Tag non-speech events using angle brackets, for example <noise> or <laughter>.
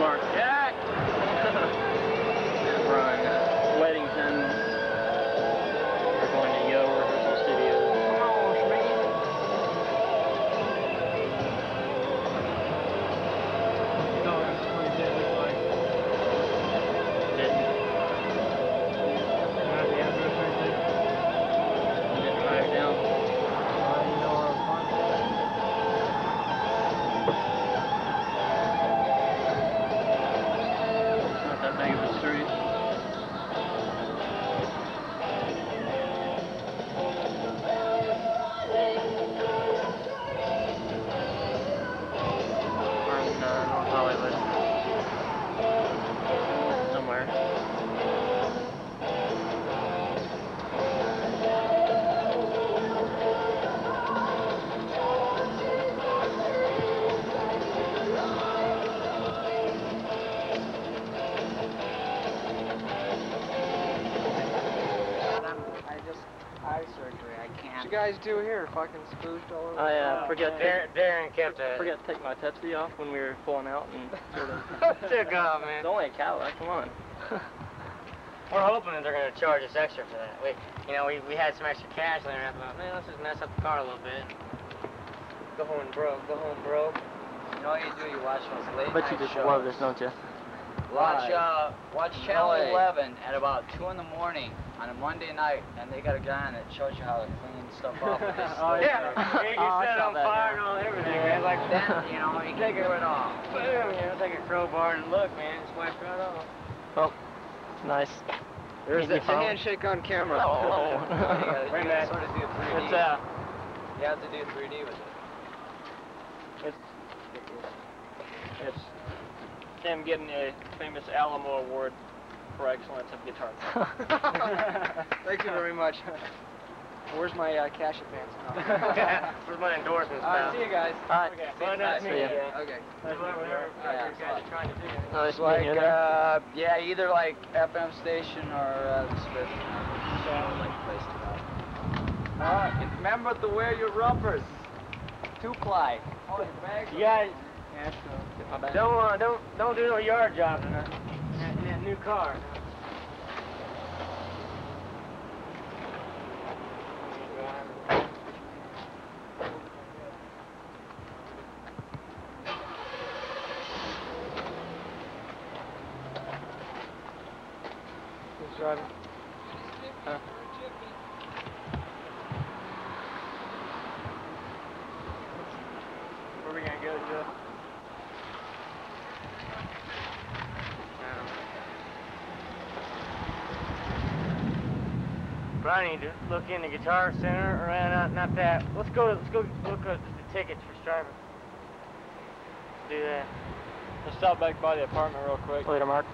Marc. Jack! Uh, What can't. you guys do here? Fucking spooged all over. I uh, forget to, Darren, Darren kept a. forget to take my Pepsi off when we were pulling out and <laughs> sort of. Took off, man. It's only a Cadillac, come on. <laughs> We're hoping that they're going to charge us extra for that. We, you know, we, we had some extra cash laying around. Thought, man, let's just mess up the car a little bit. Go home broke. Go home broke. You know what you do? You watch those late I bet night you just shows. love this, don't you? Watch, Live. uh, watch Channel 11 at about 2 in the morning on a Monday night, and they got a guy on it that shows you how to clean stuff up <laughs> with this Oh, yeah. <laughs> You Oh, I set it saw on that fire now. and all everything, man. Like, Then, you know, you can do it off. <laughs> boom, you know, take a crowbar and look, man. Just wipe right off. Oh, nice. There's Can the handshake on camera. Oh. You gotta, Wait a gotta minute. sort of do 3D. It's uh, You have to do 3D with it. it's it's him getting a famous Alamo Award for excellence of guitar. <laughs> <laughs> Thank you very much. Where's my uh, cash advance? <laughs> Where's my endorsements, All right, see you guys. All right. Okay. Well, nice See meeting ya. you. Okay. That's what whatever Yeah, guys trying to do. Nice It's like, uh, yeah, either like FM station or uh, Smith. like place to go. Alright, remember to wear your rubbers. Two ply. Oh, your bags. You Yeah, sure. Get my bag. don't uh, don't don't do no yard jobs in new car. Who's driving? Huh? Where we gonna go, Joe? But I need to look in the Guitar Center, or uh, not, not that. Let's go. Let's go look at the tickets for Stryper. Let's Do that. Let's stop back by the apartment real quick. Later, Marc.